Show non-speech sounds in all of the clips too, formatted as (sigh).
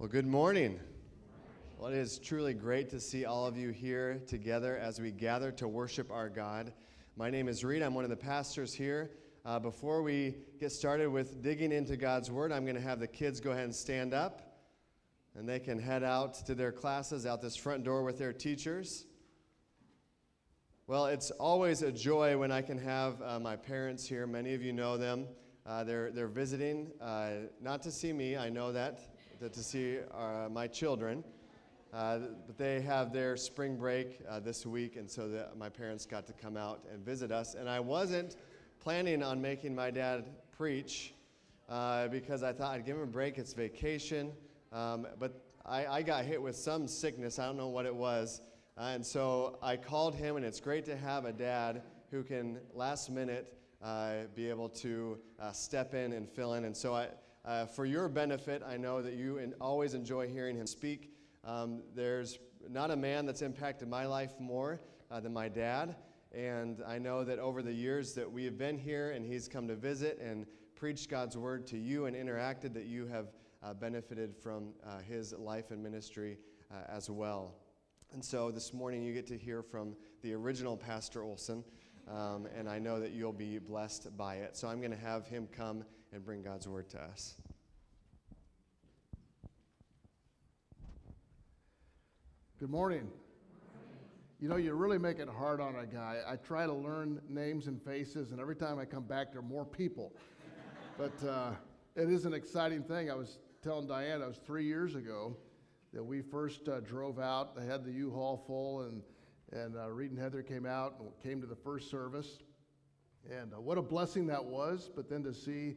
Well, good morning. Well, it is truly great to see all of you here together as we gather to worship our God. My name is Reed. I'm one of the pastors here. Uh, before we get started with digging into God's Word, I'm going to have the kids go ahead and stand up, and they can head out to their classes out this front door with their teachers. Well, it's always a joy when I can have uh, my parents here. Many of you know them. Uh, they're, they're visiting, uh, not to see me, I know that, to, see uh, my children. Uh, but they have their spring break uh, this week, and so the, my parents got to come out and visit us. And I wasn't planning on making my dad preach uh, because I thought I'd give him a break. It's vacation. Um, but I, I, got hit with some sickness. I don't know what it was. Uh, and so I called him, and it's great to have a dad who can last minute be able to step in and fill in. And so I, uh, for your benefit, I know that you always enjoy hearing him speak. Um, there's not a man that's impacted my life more uh, than my dad. And I know that over the years that we have been here and he's come to visit and preached God's word to you and interacted, that you have uh, benefited from uh, his life and ministry uh, as well. And so this morning you get to hear from the original Pastor Olson. Um, and I know that you'll be blessed by it. So I'm going to have him come and bring God's word to us. Good morning. You know, you really make it hard on a guy. I try to learn names and faces, and every time I come back, there are more people. but uh, it is an exciting thing. I was telling Diane, it was three years ago that we first uh, drove out. They had the U-Haul full, and and uh, Reed and Heather came out and came to the first service. And uh, what a blessing that was. But then to see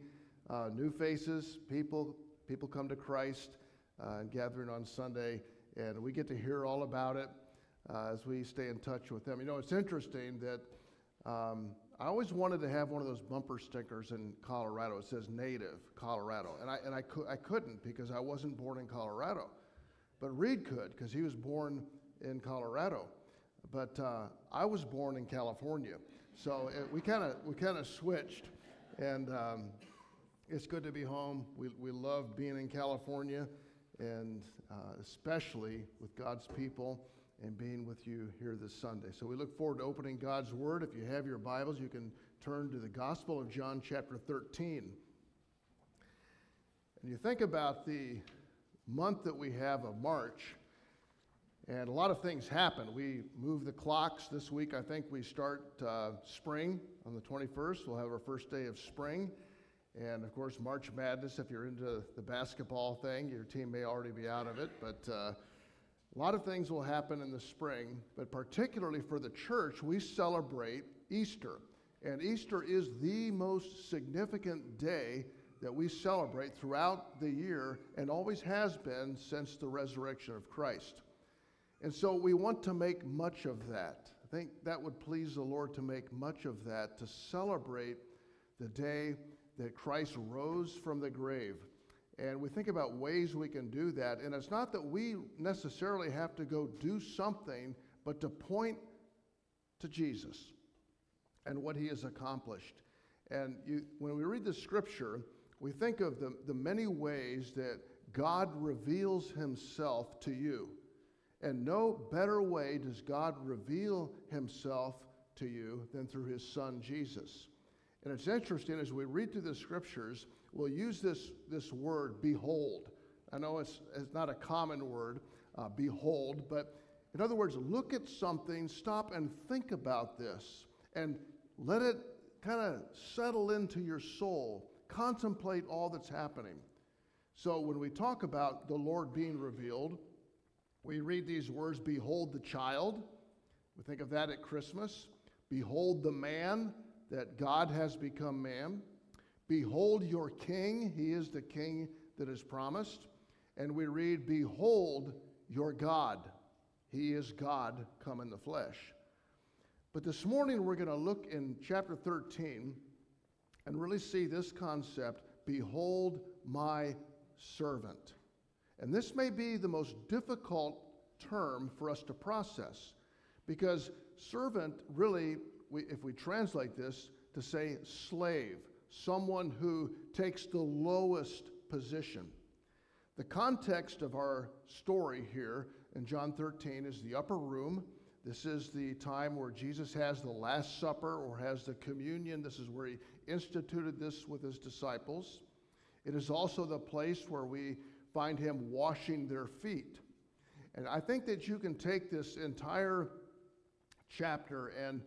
uh, new faces, people, people come to Christ uh, and gathering on Sunday, and we get to hear all about it uh, as we stay in touch with them. You know, it's interesting that um, I always wanted to have one of those bumper stickers in Colorado. It says native Colorado. And I, and I, cu- I couldn't because I wasn't born in Colorado. But Reed could because he was born in Colorado. But uh, I was born in California, so it, we kind of we kind of switched, and um, it's good to be home. We we love being in California, and uh, especially with God's people and being with you here this Sunday. So we look forward to opening God's Word. If you have your Bibles, you can turn to the Gospel of John, chapter 13. And you think about the month that we have of March and a lot of things happen. We move the clocks this week. I think we start uh, spring on the 21st. We'll have our first day of spring. And of course, March Madness, if you're into the basketball thing, your team may already be out of it. But uh, a lot of things will happen in the spring. But particularly for the church, we celebrate Easter. And Easter is the most significant day that we celebrate throughout the year and always has been since the resurrection of Christ. And so we want to make much of that. I think that would please the Lord to make much of that, to celebrate the day that Christ rose from the grave. And we think about ways we can do that. And it's not that we necessarily have to go do something, but to point to Jesus and what he has accomplished. And you, when we read the scripture, we think of the, the many ways that God reveals himself to you. And no better way does God reveal himself to you than through his son Jesus. And it's interesting as we read through the scriptures, we'll use this, this word, behold. I know it's, it's not a common word, uh, behold, but in other words, look at something, stop and think about this, and let it kind of settle into your soul. Contemplate all that's happening. So when we talk about the Lord being revealed, we read these words Behold the child. We think of that at Christmas. Behold the man that God has become man. Behold your king. He is the king that is promised. And we read, Behold your God. He is God come in the flesh. But this morning we're going to look in chapter 13 and really see this concept Behold my servant. And this may be the most difficult term for us to process because servant really, we, if we translate this to say slave, someone who takes the lowest position. The context of our story here in John 13 is the upper room. This is the time where Jesus has the Last Supper or has the communion. This is where he instituted this with his disciples. It is also the place where we find him washing their feet. And I think that you can take this entire chapter and,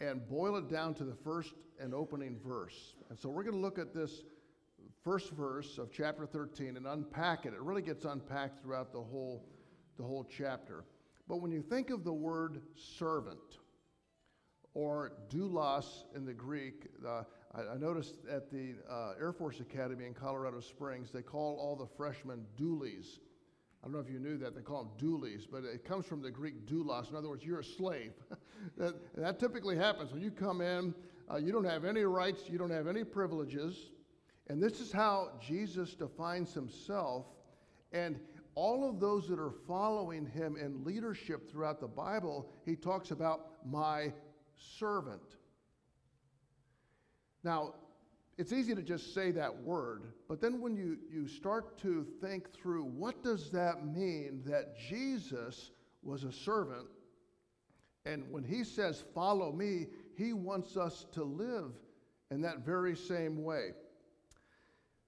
and boil it down to the first and opening verse. And so we're going to look at this first verse of chapter 13 and unpack it. It really gets unpacked throughout the whole, the whole chapter. But when you think of the word servant, or doulos in the Greek, uh, I, I, noticed at the uh, Air Force Academy in Colorado Springs, they call all the freshmen doolies. I don't know if you knew that. They call them doolies, but it comes from the Greek doulos. In other words, you're a slave. (laughs) that, that, typically happens. When you come in, uh, you don't have any rights, you don't have any privileges. And this is how Jesus defines himself. And all of those that are following him in leadership throughout the Bible, he talks about my servant. Now, it's easy to just say that word, but then when you, you start to think through what does that mean that Jesus was a servant, and when he says, Follow me, he wants us to live in that very same way.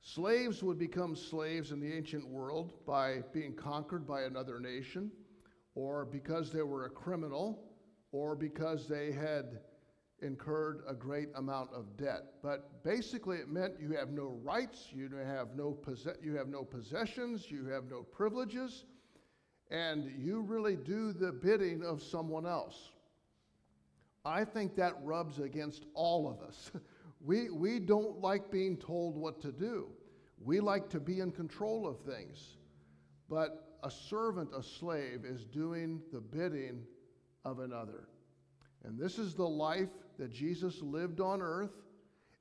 Slaves would become slaves in the ancient world by being conquered by another nation, or because they were a criminal, or because they had incurred a great amount of debt. But basically, it meant you have no rights, you have no, you have no possessions, you have no privileges, and you really do the bidding of someone else. I think that rubs against all of us. (laughs) we, we don't like being told what to do. We like to be in control of things. But a servant, a slave, is doing the bidding of another. And this is the life that Jesus lived on earth,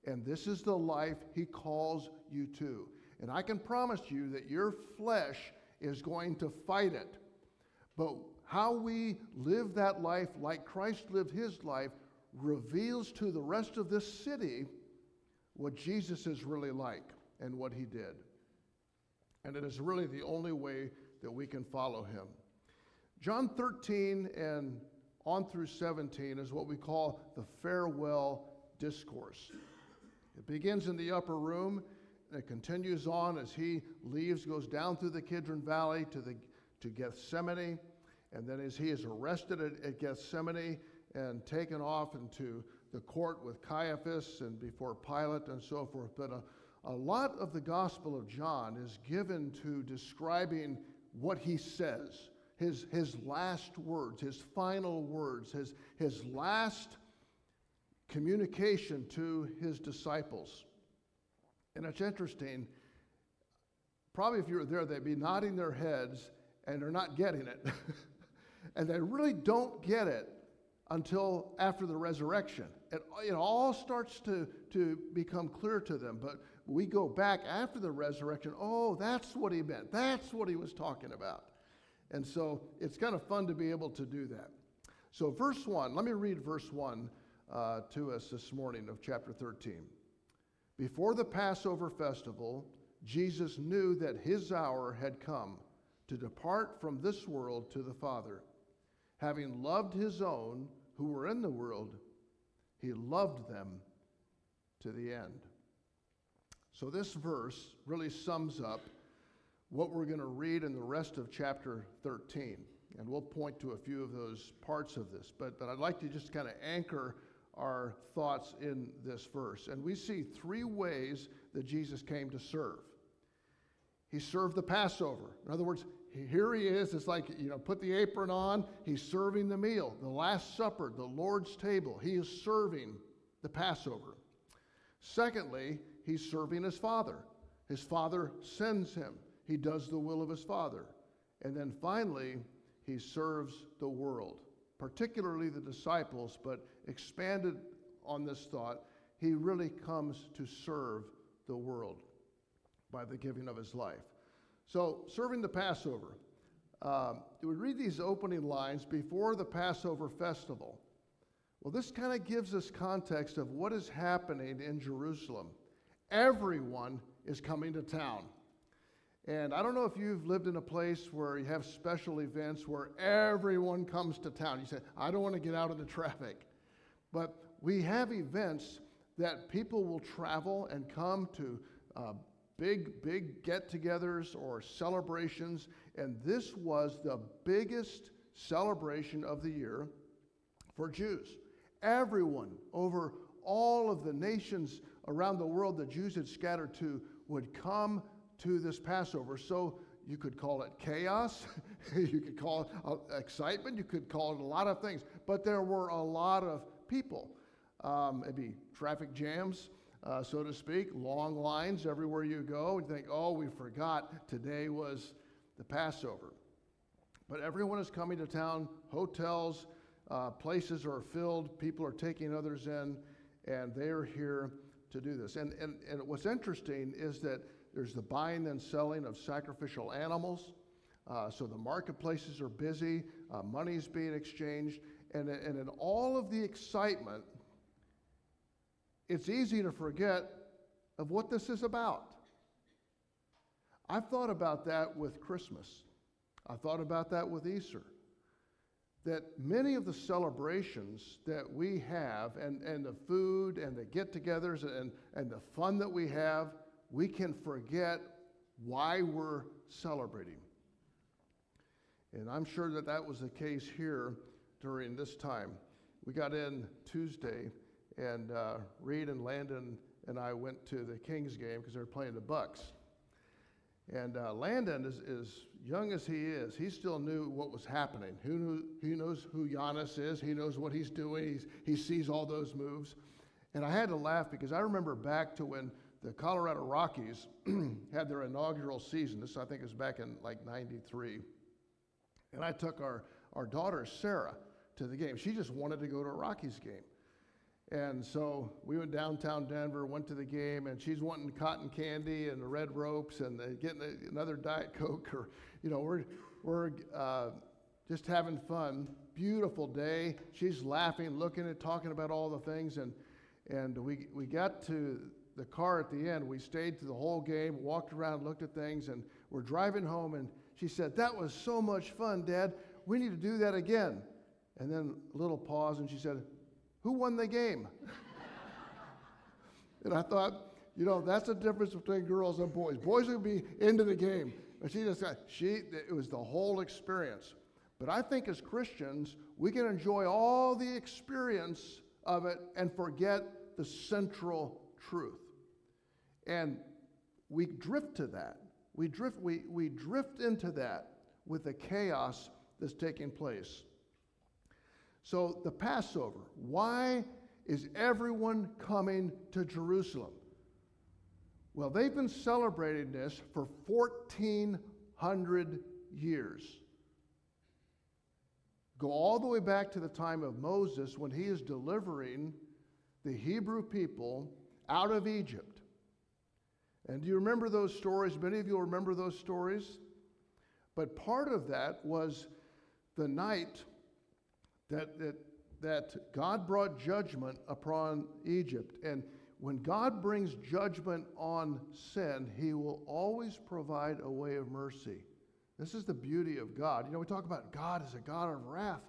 and this is the life he calls you to. And I can promise you that your flesh is going to fight it. But how we live that life like Christ lived his life reveals to the rest of this city what Jesus is really like and what he did. And it is really the only way that we can follow him. John 13 and on through 17 is what we call the farewell discourse. It begins in the upper room and it continues on as he leaves, goes down through the Kidron Valley to, the, to Gethsemane. And then as he is arrested at, at Gethsemane and taken off into the court with Caiaphas and before Pilate and so forth. But a, a lot of the Gospel of John is given to describing what he says his, his last words, his final words, his, his last communication to his disciples. And it's interesting. Probably if you were there, they'd be nodding their heads and they're not getting it. (laughs) and they really don't get it until after the resurrection. It, it all starts to, to become clear to them. But we go back after the resurrection. Oh, that's what he meant. That's what he was talking about. And so it's kind of fun to be able to do that. So, verse 1, let me read verse 1 uh, to us this morning of chapter 13. Before the Passover festival, Jesus knew that his hour had come to depart from this world to the Father. Having loved his own who were in the world, he loved them to the end. So, this verse really sums up what we're going to read in the rest of chapter 13. And we'll point to a few of those parts of this. But, but I'd like to just kind of anchor our thoughts in this verse. And we see three ways that Jesus came to serve. He served the Passover. In other words, here he is. It's like, you know, put the apron on. He's serving the meal, the Last Supper, the Lord's table. He is serving the Passover. Secondly, he's serving his Father. His Father sends him. He does the will of his Father. And then finally, he serves the world, particularly the disciples, but expanded on this thought, he really comes to serve the world by the giving of his life. So, serving the Passover. Um, we read these opening lines before the Passover festival. Well, this kind of gives us context of what is happening in Jerusalem. Everyone is coming to town. And I don't know if you've lived in a place where you have special events where everyone comes to town. You say, I don't want to get out of the traffic. But we have events that people will travel and come to uh, big, big get togethers or celebrations. And this was the biggest celebration of the year for Jews. Everyone over all of the nations around the world the Jews had scattered to would come to this Passover. So you could call it chaos, (laughs) you could call it uh, excitement, you could call it a lot of things, but there were a lot of people. Um, maybe traffic jams, uh, so to speak, long lines everywhere you go, and think, oh, we forgot today was the Passover. But everyone is coming to town, hotels, uh, places are filled, people are taking others in, and they are here to do this. And, and, and what's interesting is that there's the buying and selling of sacrificial animals. Uh, so the marketplaces are busy, uh, money's being exchanged, and, and in all of the excitement, it's easy to forget of what this is about. I've thought about that with Christmas. I thought about that with Easter. That many of the celebrations that we have, and, and the food and the get togethers and, and the fun that we have, we can forget why we're celebrating. And I'm sure that that was the case here during this time. We got in Tuesday, and uh, Reed and Landon and I went to the Kings game because they were playing the Bucks. And uh, Landon, is, as young as he is, he still knew what was happening. Who knew, he knows who Giannis is. He knows what he's doing. He's, he sees all those moves. And I had to laugh because I remember back to when the Colorado Rockies (clears throat) had their inaugural season. This, I think, was back in like 93. And I took our, our daughter, Sarah, to the game. She just wanted to go to a Rockies game. And so we went downtown Denver, went to the game, and she's wanting cotton candy and the red ropes and the, getting another Diet Coke. Or, you know, we're, we're uh, just having fun. Beautiful day. She's laughing, looking at, talking about all the things. And, and we, we got to the car at the end. We stayed through the whole game, walked around, looked at things, and we're driving home. And she said, That was so much fun, Dad. We need to do that again. And then a little pause, and she said, Who won the game? (laughs) and I thought, you know, that's the difference between girls and boys. Boys would be into the game. But she just got, she, it was the whole experience. But I think as Christians, we can enjoy all the experience of it and forget the central truth. And we drift to that. We drift, we, we drift into that with the chaos that's taking place. So, the Passover, why is everyone coming to Jerusalem? Well, they've been celebrating this for 1,400 years. Go all the way back to the time of Moses when he is delivering the Hebrew people out of Egypt. And do you remember those stories? Many of you remember those stories. But part of that was the night that, that, that God brought judgment upon Egypt. And when God brings judgment on sin, He will always provide a way of mercy. This is the beauty of God. You know, we talk about God as a God of wrath.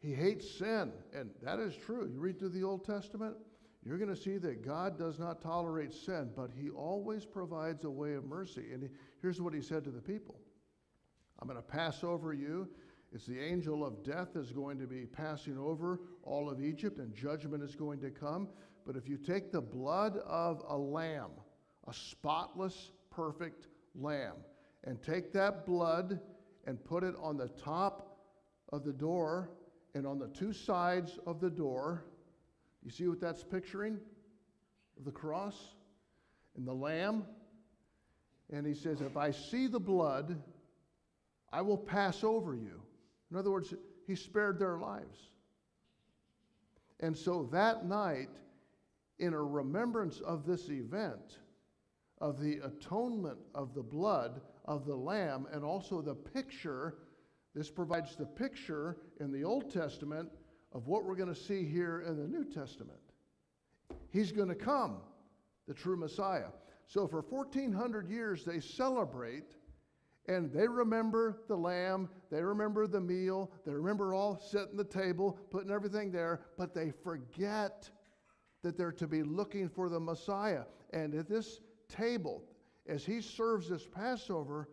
He hates sin, and that is true. You read through the Old Testament, you're going to see that God does not tolerate sin, but He always provides a way of mercy. And here's what He said to the people I'm going to pass over you. It's the angel of death is going to be passing over all of Egypt, and judgment is going to come. But if you take the blood of a lamb, a spotless, perfect lamb, and take that blood and put it on the top of the door and on the two sides of the door, you see what that's picturing? The cross and the lamb. And he says, If I see the blood, I will pass over you. In other words, he spared their lives. And so that night, in a remembrance of this event, of the atonement of the blood of the Lamb, and also the picture, this provides the picture in the Old Testament of what we're going to see here in the New Testament. He's going to come, the true Messiah. So for 1400 years, they celebrate and they remember the lamb, they remember the meal, they remember all setting the table, putting everything there, but they forget that they're to be looking for the Messiah. And at this table, as he serves this Passover,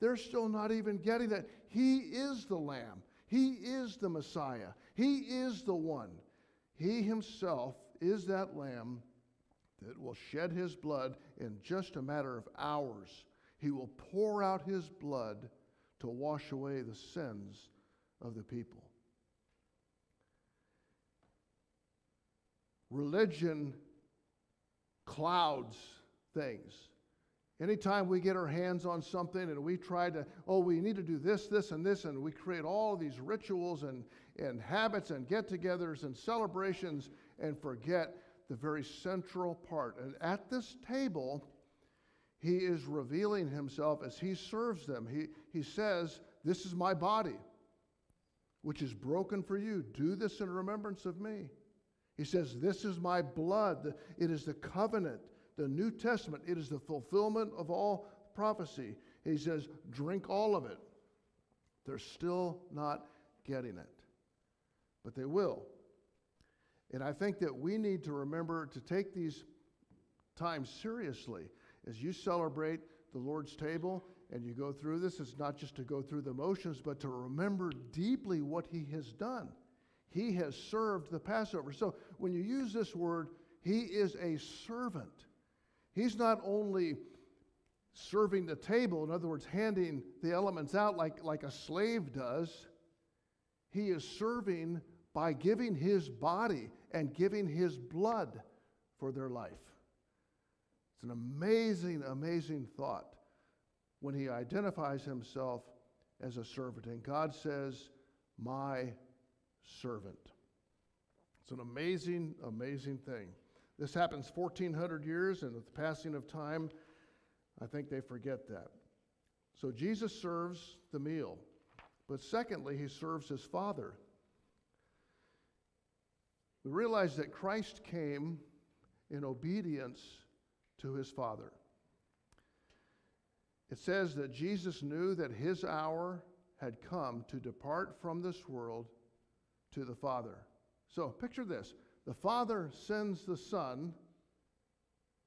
they're still not even getting that. He is the lamb, he is the Messiah, he is the one. He himself is that lamb that will shed his blood in just a matter of hours he will pour out his blood to wash away the sins of the people. Religion clouds things. Anytime we get our hands on something and we try to, oh, we need to do this, this, and this, and we create all these rituals and, and habits and get togethers and celebrations and forget the very central part. And at this table, he is revealing himself as he serves them. He, he says, This is my body, which is broken for you. Do this in remembrance of me. He says, This is my blood. It is the covenant, the New Testament. It is the fulfillment of all prophecy. He says, Drink all of it. They're still not getting it, but they will. And I think that we need to remember to take these times seriously as you celebrate the Lord's table and you go through this, it's not just to go through the motions, but to remember deeply what He has done. He has served the Passover. So when you use this word, He is a servant. He's not only serving the table, in other words, handing the elements out like, like a slave does, He is serving by giving His body and giving His blood for their life. It's an amazing, amazing thought when he identifies himself as a servant. And God says, My servant. It's an amazing, amazing thing. This happens 1400 years, and with the passing of time, I think they forget that. So Jesus serves the meal, but secondly, he serves his Father. We realize that Christ came in obedience to his Father. It says that Jesus knew that his hour had come to depart from this world to the Father. So picture this the Father sends the Son,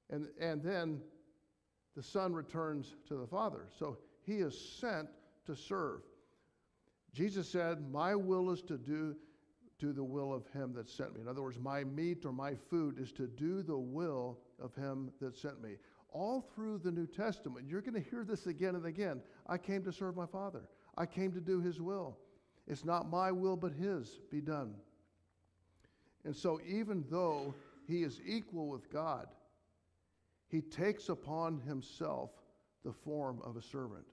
and, and then the Son returns to the Father. So he is sent to serve. Jesus said, My will is to do, do the will of him that sent me. In other words, my meat or my food is to do the will of him that sent me. All through the New Testament, you're going to hear this again and again. I came to serve my Father, I came to do his will. It's not my will, but his be done. And so, even though he is equal with God, he takes upon himself the form of a servant.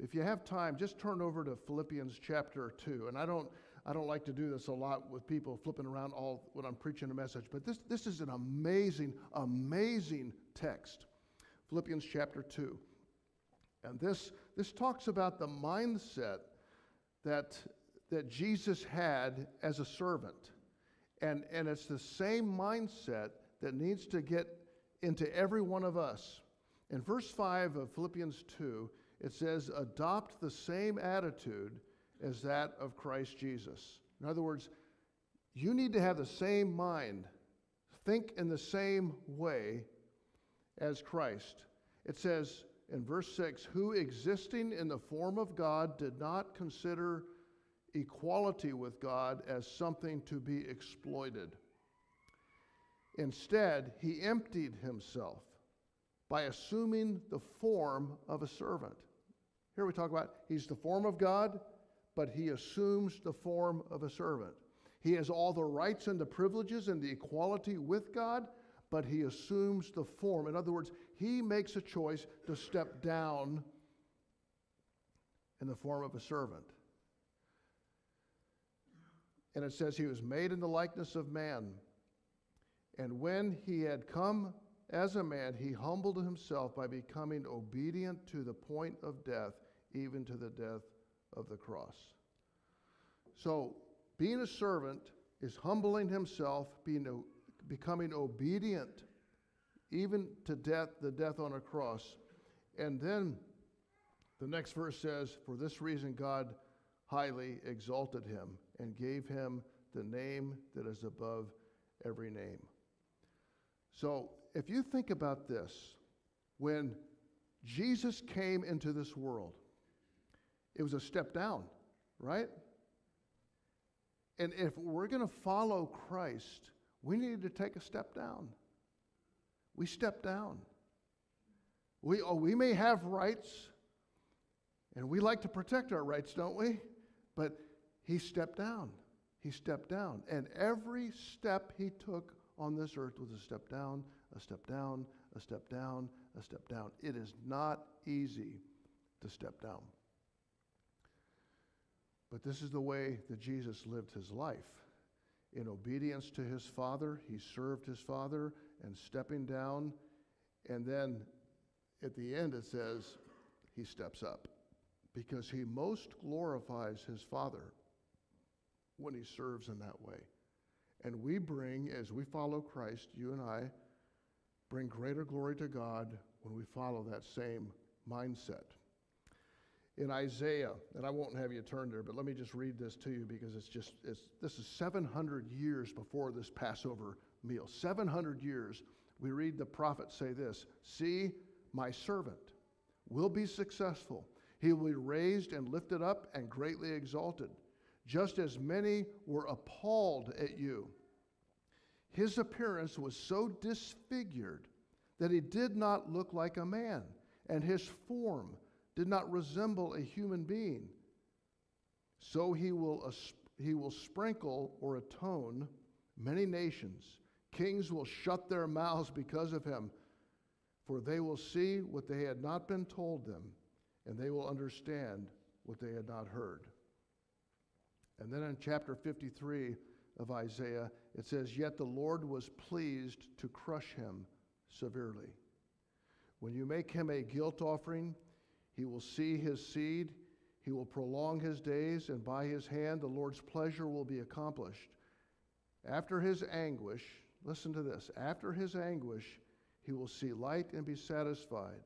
If you have time, just turn over to Philippians chapter 2. And I don't, I don't like to do this a lot with people flipping around all when I'm preaching a message, but this, this is an amazing, amazing text. Philippians chapter 2. And this, this talks about the mindset that, that Jesus had as a servant. And, and it's the same mindset that needs to get into every one of us. In verse 5 of Philippians 2, it says, Adopt the same attitude as that of Christ Jesus. In other words, you need to have the same mind, think in the same way as Christ. It says in verse 6 who existing in the form of God did not consider equality with God as something to be exploited. Instead, he emptied himself by assuming the form of a servant. Here we talk about he's the form of God, but he assumes the form of a servant. He has all the rights and the privileges and the equality with God, but he assumes the form. In other words, he makes a choice to step down in the form of a servant. And it says he was made in the likeness of man. And when he had come as a man, he humbled himself by becoming obedient to the point of death, even to the death of the cross. So, being a servant is humbling himself, being becoming obedient even to death, the death on a cross. And then the next verse says, For this reason God highly exalted him and gave him the name that is above every name. So if you think about this, when Jesus came into this world, it was a step down, right? And if we're going to follow Christ, we need to take a step down. We step down. We, oh, we may have rights, and we like to protect our rights, don't we? But he stepped down. He stepped down. And every step he took on this earth was a step down, a step down, a step down, a step down. It is not easy to step down. But this is the way that Jesus lived his life. In obedience to his Father, he served his Father and stepping down. And then at the end, it says he steps up because he most glorifies his Father when he serves in that way. And we bring, as we follow Christ, you and I, bring greater glory to God when we follow that same mindset in Isaiah, and I won't have you turn there, but let me just read this to you because it's just, it's, this is 700 years before this Passover meal. 700 years, we read the prophet say this See, my servant will be successful. He will be raised and lifted up and greatly exalted, just as many were appalled at you. His appearance was so disfigured that he did not look like a man, and his form did not resemble a human being. So he will, he will sprinkle or atone many nations. Kings will shut their mouths because of him, for they will see what they had not been told them, and they will understand what they had not heard. And then in chapter 53 of Isaiah, it says, Yet the Lord was pleased to crush him severely. When you make him a guilt offering, he will see his seed, he will prolong his days, and by his hand the Lord's pleasure will be accomplished. After his anguish, listen to this after his anguish, he will see light and be satisfied.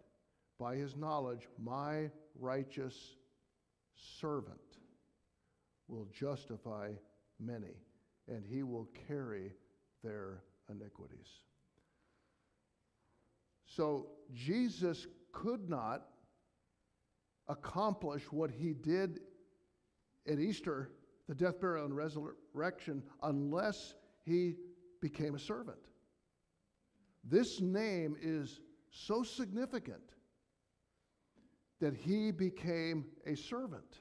By his knowledge, my righteous servant will justify many, and he will carry their iniquities. So Jesus could not accomplish what he did at Easter, the death, burial, and resurrection, unless he became a servant. This name is so significant that he became a servant.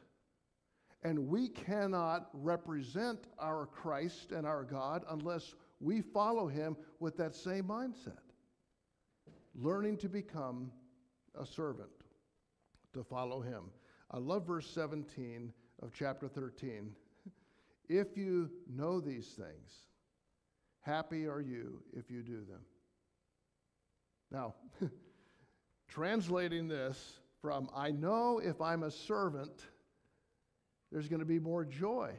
And we cannot represent our Christ and our God unless we follow him with that same mindset. Learning to become a servant to follow him. I love verse 17 of chapter 13. if you know these things, happy are you if you do them. Now, (laughs) translating this from I know if I'm a servant, there's going to be more joy.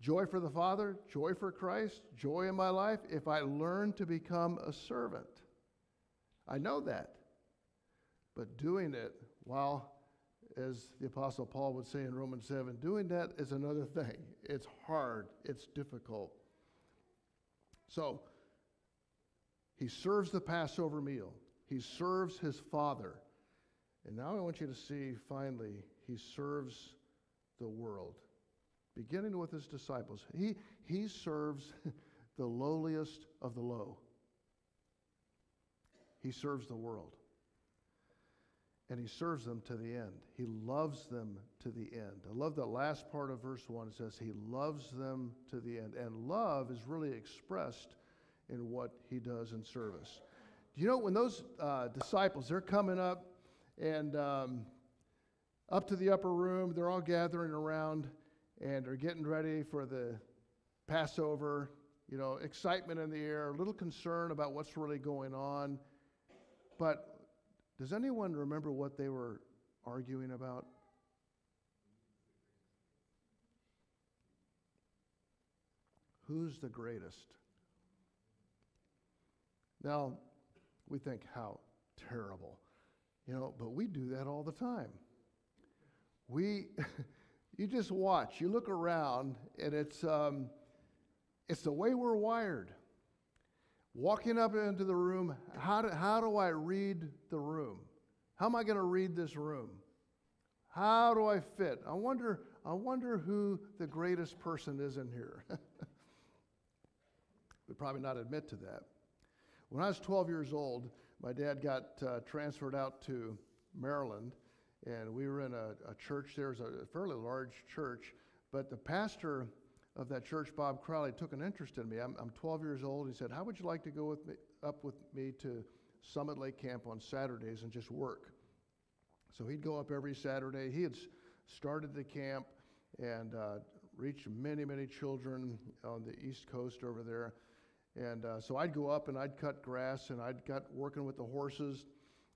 Joy for the Father, joy for Christ, joy in my life if I learn to become a servant. I know that. But doing it while, as the Apostle Paul would say in Romans 7, doing that is another thing. It's hard, it's difficult. So, he serves the Passover meal, he serves his Father. And now I want you to see finally, he serves the world, beginning with his disciples. He, he serves (laughs) the lowliest of the low, he serves the world and he serves them to the end. He loves them to the end. I love that last part of verse 1. It says, He loves them to the end. And love is really expressed in what he does in service. Do you know when those uh, disciples, they're coming up and um, up to the upper room, they're all gathering around and are getting ready for the Passover, you know, excitement in the air, a little concern about what's really going on. But does anyone remember what they were arguing about? Who's the greatest? Now, we think, how terrible. You know, but we do that all the time. We, (laughs) you just watch, you look around, and it's, um, it's the way we're wired. Walking up into the room, how do, how do I read the room? How am I going to read this room? How do I fit? I wonder, I wonder who the greatest person is in here. (laughs) Would probably not admit to that. When I was 12 years old, my dad got uh, transferred out to Maryland, and we were in a, a church there. Was a fairly large church, but the pastor of that church, Bob Crowley, took an interest in me. I'm, I'm 12 years old. He said, "How would you like to go with me, up with me to Summit Lake Camp on Saturdays and just work?" So he'd go up every Saturday. He had started the camp and uh, reached many, many children on the East Coast over there. And uh, so I'd go up and I'd cut grass and I'd got working with the horses.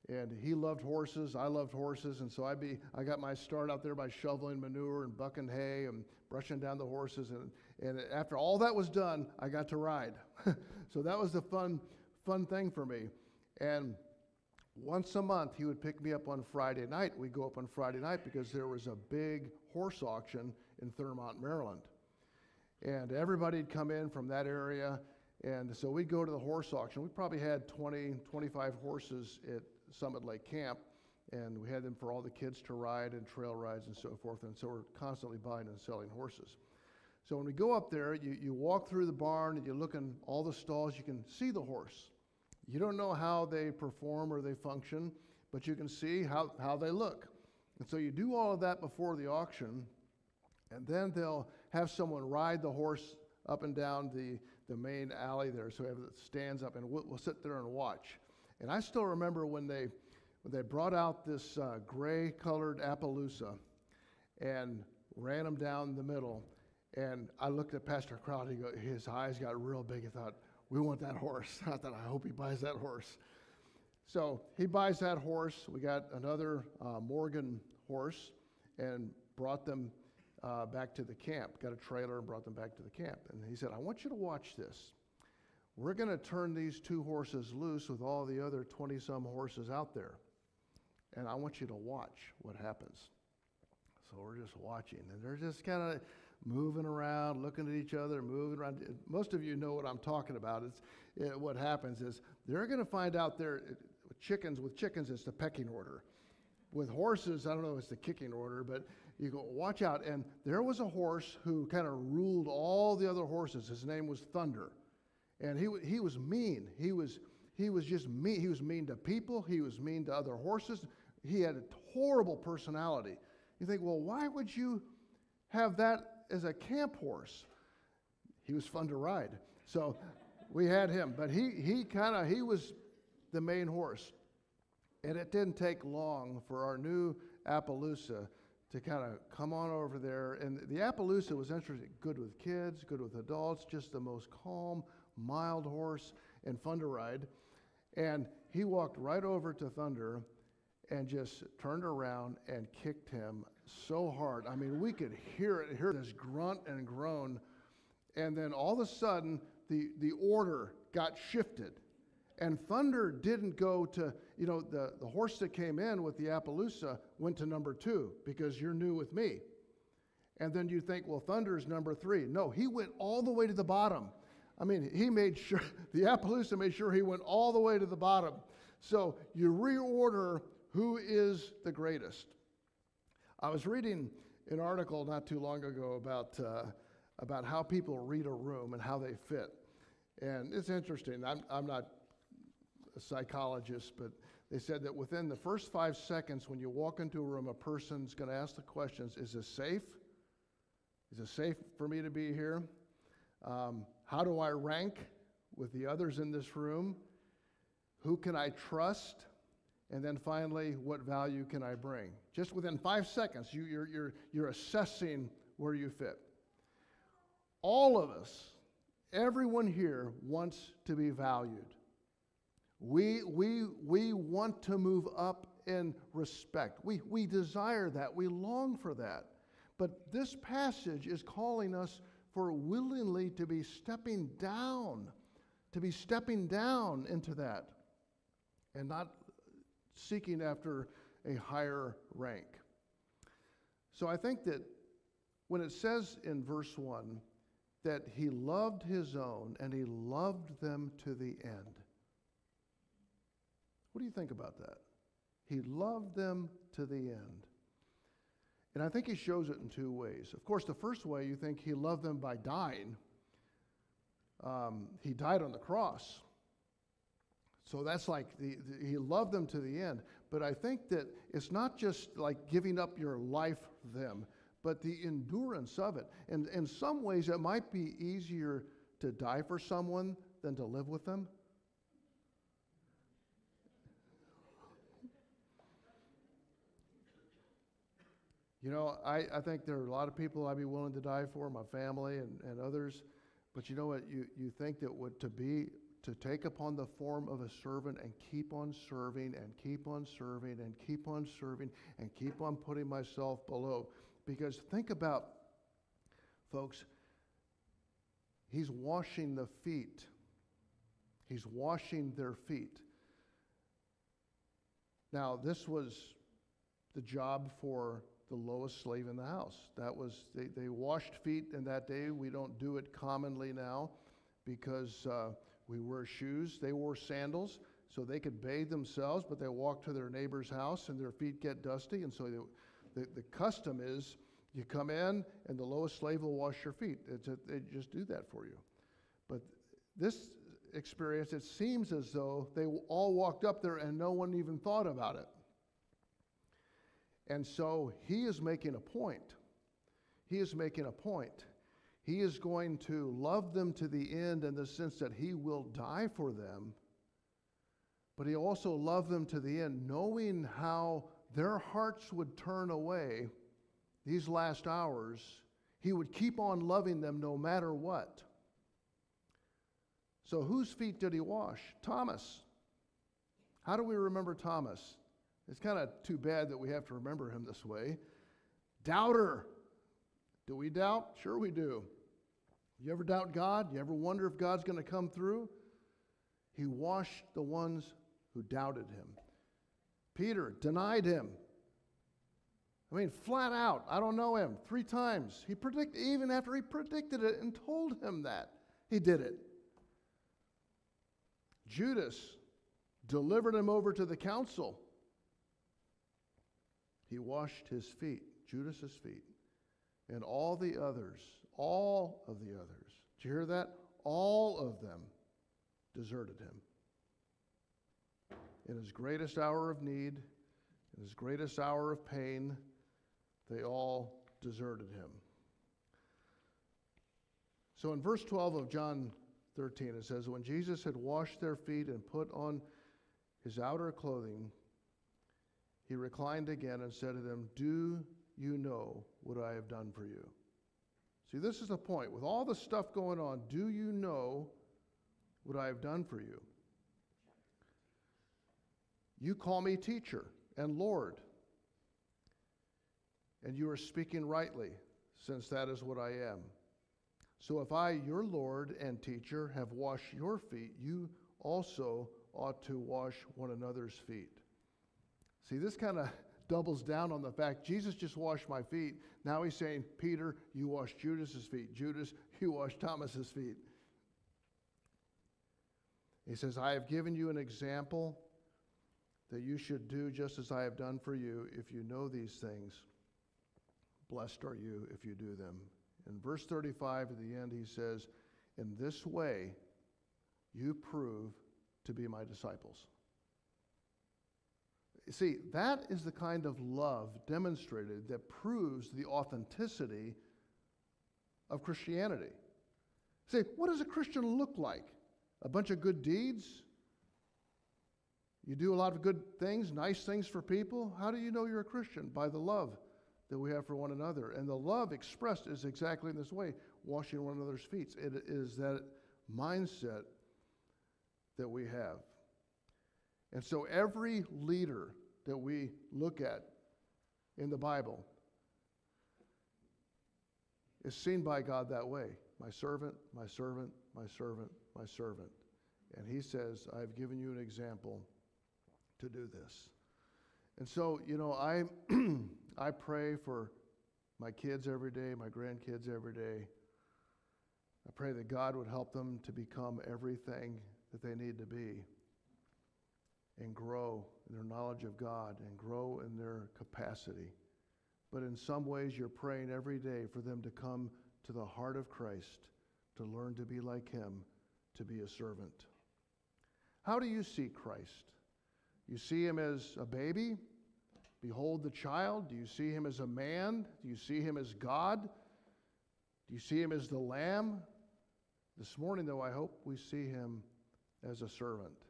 And he loved horses, I loved horses, and so I be I got my start out there by shoveling manure and bucking hay and brushing down the horses. And, and after all that was done, I got to ride. (laughs) so that was the fun fun thing for me. And once a month, he would pick me up on Friday night. We'd go up on Friday night because there was a big horse auction in Thurmont, Maryland. And everybody'd come in from that area. And so we'd go to the horse auction. We probably had 20, 25 horses at Summit Lake Camp. And we had them for all the kids to ride and trail rides and so forth. And so we're constantly buying and selling horses. So when we go up there, you, you walk through the barn and you look in all the stalls, you can see the horse. You don't know how they perform or they function, but you can see how, how they look. And so you do all of that before the auction, and then they'll have someone ride the horse up and down the, the main alley there. So it stands up, and we'll, we'll, sit there and watch. And I still remember when they, when they brought out this uh, gray colored Appaloosa and ran him down the middle. And I looked at Pastor Crowley, his eyes got real big. I thought, we want that horse. (laughs) I thought, I hope he buys that horse. So he buys that horse. We got another uh, Morgan horse and brought them uh, back to the camp. Got a trailer and brought them back to the camp. And he said, I want you to watch this. We're going to turn these two horses loose with all the other 20 some horses out there. And I want you to watch what happens. So we're just watching. And they're just kind of moving around, looking at each other, moving around. Most of you know what I'm talking about. It's it, what happens is they're going to find out their eh, chickens with chickens it's the pecking order. With horses, I don't know if it's the kicking order, but you go watch out. And there was a horse who kind of ruled all the other horses. His name was Thunder, and he he was mean. He was he was just mean. He was mean to people. He was mean to other horses. He had a horrible personality. You think, well, why would you have that as a camp horse. He was fun to ride. So we had him, but he, he kind of, he was the main horse. And it didn't take long for our new Appaloosa to kind of come on over there. And the Appaloosa was interesting, good with kids, good with adults, just the most calm, mild horse and fun to ride. And he walked right over to Thunder and just turned around and kicked him so hard. I mean, we could hear it, hear this grunt and groan. And then all of a sudden, the, the order got shifted. And Thunder didn't go to, you know, the, the horse that came in with the Appaloosa went to number two because you're new with me. And then you think, well, Thunder's number three. No, he went all the way to the bottom. I mean, he made sure, (laughs) the Appaloosa made sure he went all the way to the bottom. So you reorder who is the greatest. I was reading an article not too long ago about, uh, about how people read a room and how they fit. And it's interesting. I'm, I'm not a psychologist, but they said that within the first five seconds when you walk into a room, a person's going to ask the questions Is this safe? Is it safe for me to be here? Um, how do I rank with the others in this room? Who can I trust? And then finally, what value can I bring? Just within five seconds, you, you're, you're, you're assessing where you fit. All of us, everyone here wants to be valued. We, we, we want to move up in respect. We, we desire that. We long for that. But this passage is calling us for willingly to be stepping down to be stepping down into that and not seeking after a higher rank. So I think that when it says in verse 1 that he loved his own and he loved them to the end, what do you think about that? He loved them to the end. And I think he shows it in two ways. Of course, the first way you think he loved them by dying. Um, he died on the cross. So that's like the, the, he loved them to the end. But I think that it's not just like giving up your life for them, but the endurance of it. And in some ways, it might be easier to die for someone than to live with them. You know, I, I think there are a lot of people I'd be willing to die for, my family and, and others. But you know what? You, you think that would to be to take upon the form of a servant and keep on serving and keep on serving and keep on serving and keep on putting myself below. Because think about, folks, he's washing the feet. He's washing their feet. Now, this was the job for the lowest slave in the house. That was, they, they washed feet in that day. We don't do it commonly now because. Uh, we wear shoes. They wore sandals so they could bathe themselves, but they walk to their neighbor's house and their feet get dusty. And so they, the, the custom is you come in and the lowest slave will wash your feet. A, they just do that for you. But this experience, it seems as though they all walked up there and no one even thought about it. And so he is making a point. He is making a point he is going to love them to the end in the sense that He will die for them, but He also loved them to the end, knowing how their hearts would turn away these last hours. He would keep on loving them no matter what. So, whose feet did He wash? Thomas. How do we remember Thomas? It's kind of too bad that we have to remember him this way. Doubter. Do we doubt? Sure, we do. You ever doubt God? You ever wonder if God's going to come through? He washed the ones who doubted him. Peter denied him. I mean, flat out, I don't know him. Three times. He predicted, even after he predicted it and told him that, he did it. Judas delivered him over to the council. He washed his feet, Judas's feet, and all the others all of the others. Did you hear that? All of them deserted him. In his greatest hour of need, in his greatest hour of pain, they all deserted him. So in verse 12 of John 13, it says, When Jesus had washed their feet and put on his outer clothing, he reclined again and said to them, Do you know what I have done for you? See, this is the point. With all the stuff going on, do you know what I have done for you? You call me teacher and Lord, and you are speaking rightly, since that is what I am. So if I, your Lord and teacher, have washed your feet, you also ought to wash one another's feet. See, this kind of doubles down on the fact Jesus just washed my feet. Now he's saying, Peter, you washed Judas's feet. Judas, you washed Thomas's feet. He says, I have given you an example that you should do just as I have done for you. If you know these things, blessed are you if you do them. In verse 35 at the end, he says, In this way you prove to be my disciples. See, that is the kind of love demonstrated that proves the authenticity of Christianity. Say, what does a Christian look like? A bunch of good deeds? You do a lot of good things, nice things for people? How do you know you're a Christian? By the love that we have for one another. And the love expressed is exactly in this way washing one another's feet. It is that mindset that we have. And so every leader that we look at in the Bible is seen by God that way. My servant, my servant, my servant, my servant. And he says, I've given you an example to do this. And so, you know, I, (clears throat) I pray for my kids every day, my grandkids every day. I pray that God would help them to become everything that they need to be and grow in their knowledge of God and grow in their capacity. But in some ways, you're praying every day for them to come to the heart of Christ, to learn to be like Him, to be a servant. How do you see Christ? You see Him as a baby? Behold the child. Do you see Him as a man? Do you see Him as God? Do you see Him as the Lamb? This morning, though, I hope we see Him as a servant.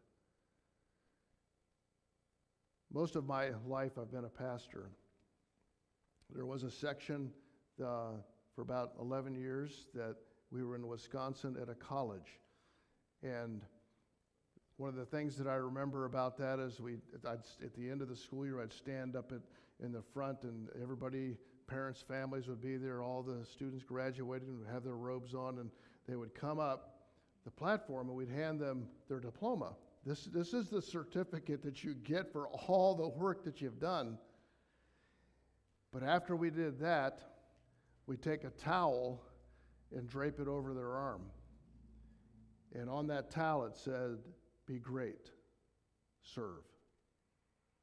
Most of my life, I've been a pastor. There was a section uh, for about 11 years that we were in Wisconsin at a college. And one of the things that I remember about that is we, I'd, at the end of the school year, I'd stand up at, in the front, and everybody, parents, families would be there. All the students graduated and would have their robes on, and they would come up the platform, and we'd hand them their diploma. This, this is the certificate that you get for all the work that you've done. But after we did that, we take a towel and drape it over their arm. And on that towel it said, Be great, serve.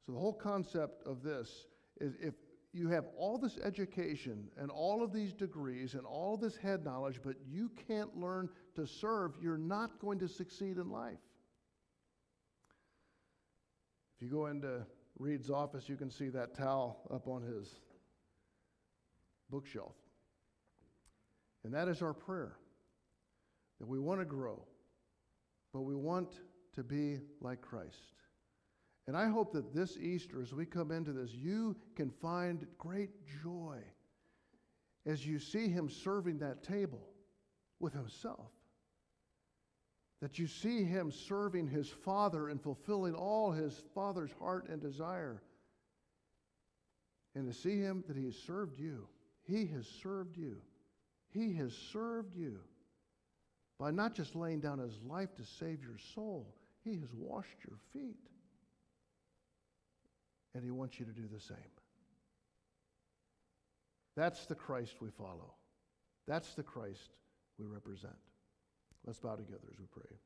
So the whole concept of this is if you have all this education and all of these degrees and all this head knowledge, but you can't learn to serve, you're not going to succeed in life. If you go into Reed's office, you can see that towel up on his bookshelf. And that is our prayer that we want to grow, but we want to be like Christ. And I hope that this Easter, as we come into this, you can find great joy as you see him serving that table with himself that you see him serving his Father and fulfilling all his Father's heart and desire. And to see him that he has served you. He has served you. He has served you by not just laying down his life to save your soul, he has washed your feet. And he wants you to do the same. That's the Christ we follow. That's the Christ we represent. Let's bow together as we pray.